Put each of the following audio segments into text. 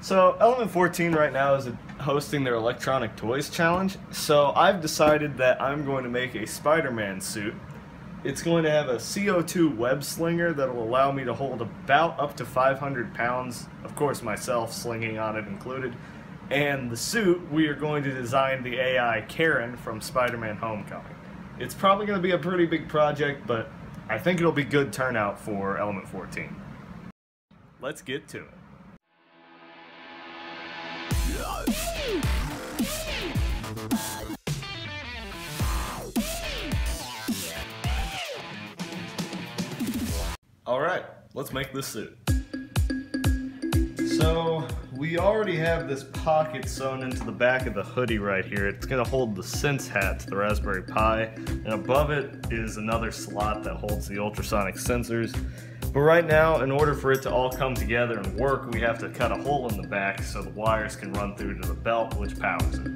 So Element 14 right now is hosting their electronic toys challenge. So I've decided that I'm going to make a Spider-Man suit. It's going to have a CO2 web slinger that will allow me to hold about up to 500 pounds, of course myself slinging on it included. And the suit, we are going to design the AI Karen from Spider-Man Homecoming. It's probably going to be a pretty big project, but I think it'll be good turnout for Element 14. Let's get to it. Alright, let's make this suit. So, we already have this pocket sewn into the back of the hoodie right here. It's going to hold the Sense hat to the Raspberry Pi, and above it is another slot that holds the ultrasonic sensors. But right now, in order for it to all come together and work, we have to cut a hole in the back so the wires can run through to the belt which powers it.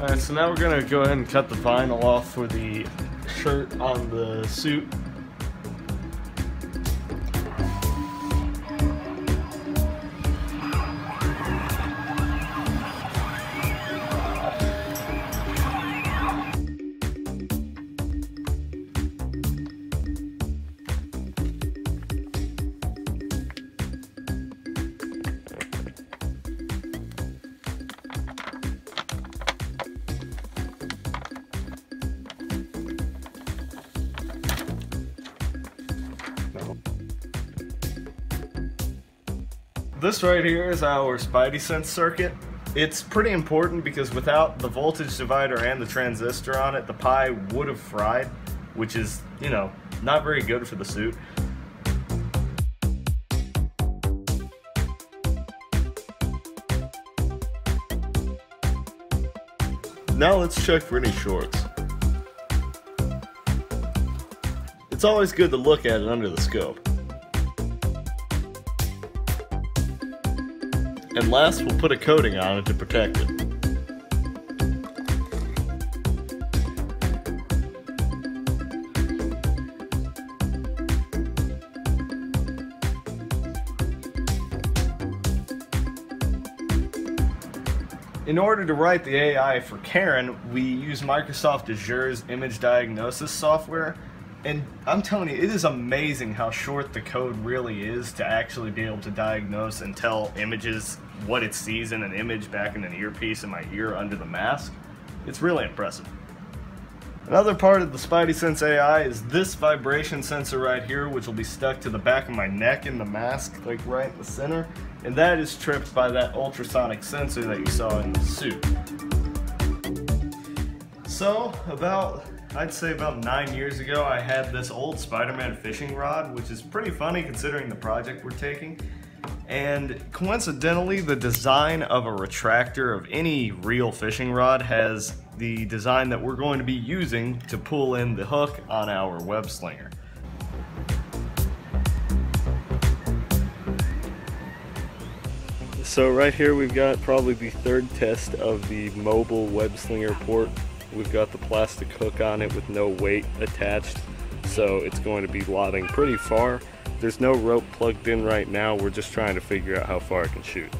Alright, so now we're gonna go ahead and cut the vinyl off for the shirt on the suit. This right here is our Spidey Sense circuit. It's pretty important because without the voltage divider and the transistor on it, the Pi would have fried, which is, you know, not very good for the suit. Now let's check for any shorts. It's always good to look at it under the scope. And last, we'll put a coating on it to protect it. In order to write the AI for Karen, we use Microsoft Azure's image diagnosis software and I'm telling you, it is amazing how short the code really is to actually be able to diagnose and tell images what it sees in an image back in an earpiece in my ear under the mask. It's really impressive. Another part of the Spidey Sense AI is this vibration sensor right here, which will be stuck to the back of my neck in the mask, like right in the center. And that is tripped by that ultrasonic sensor that you saw in the suit. So, about I'd say about nine years ago, I had this old Spider-Man fishing rod, which is pretty funny considering the project we're taking. And coincidentally, the design of a retractor of any real fishing rod has the design that we're going to be using to pull in the hook on our web slinger. So right here we've got probably the third test of the mobile web slinger port We've got the plastic hook on it with no weight attached, so it's going to be lobbing pretty far. There's no rope plugged in right now, we're just trying to figure out how far it can shoot.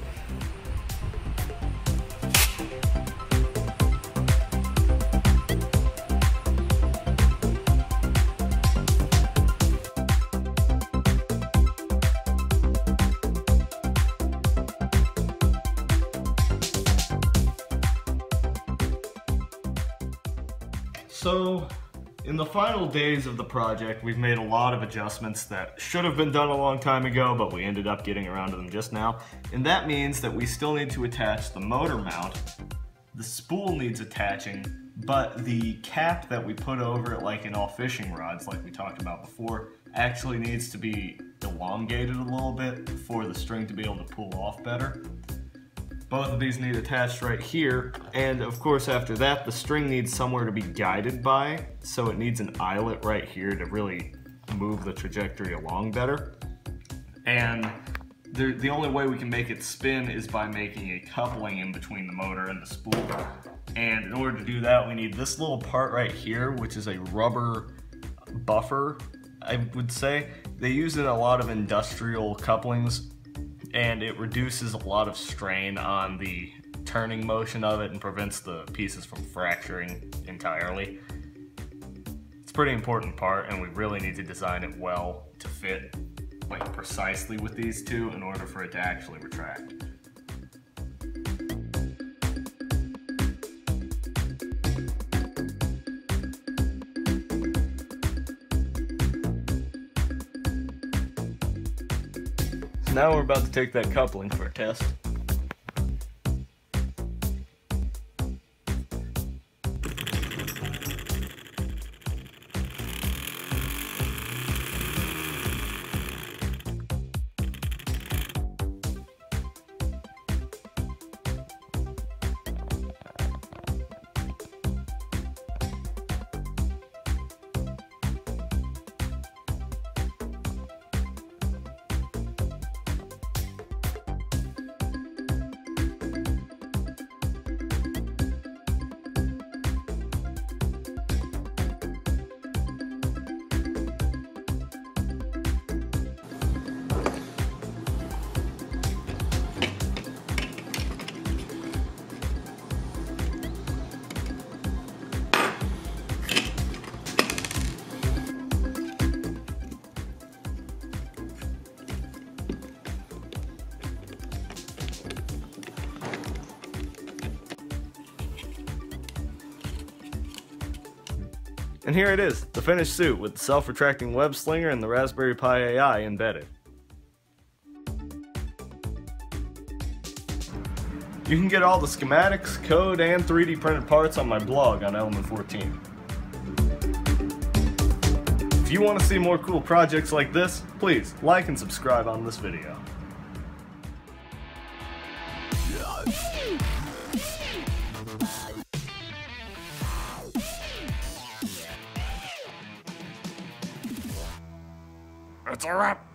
So, in the final days of the project, we've made a lot of adjustments that should have been done a long time ago, but we ended up getting around to them just now. And that means that we still need to attach the motor mount. The spool needs attaching, but the cap that we put over it, like in all fishing rods, like we talked about before, actually needs to be elongated a little bit for the string to be able to pull off better. Both of these need attached right here. And of course, after that, the string needs somewhere to be guided by. So it needs an eyelet right here to really move the trajectory along better. And the, the only way we can make it spin is by making a coupling in between the motor and the spool. And in order to do that, we need this little part right here, which is a rubber buffer, I would say. They use it in a lot of industrial couplings, and it reduces a lot of strain on the turning motion of it and prevents the pieces from fracturing entirely. It's a pretty important part, and we really need to design it well to fit like precisely with these two in order for it to actually retract. Now we're about to take that coupling for a test. And here it is, the finished suit with the self-retracting web slinger and the Raspberry Pi AI embedded. You can get all the schematics, code, and 3D printed parts on my blog on Element 14. If you want to see more cool projects like this, please like and subscribe on this video. It's a wrap.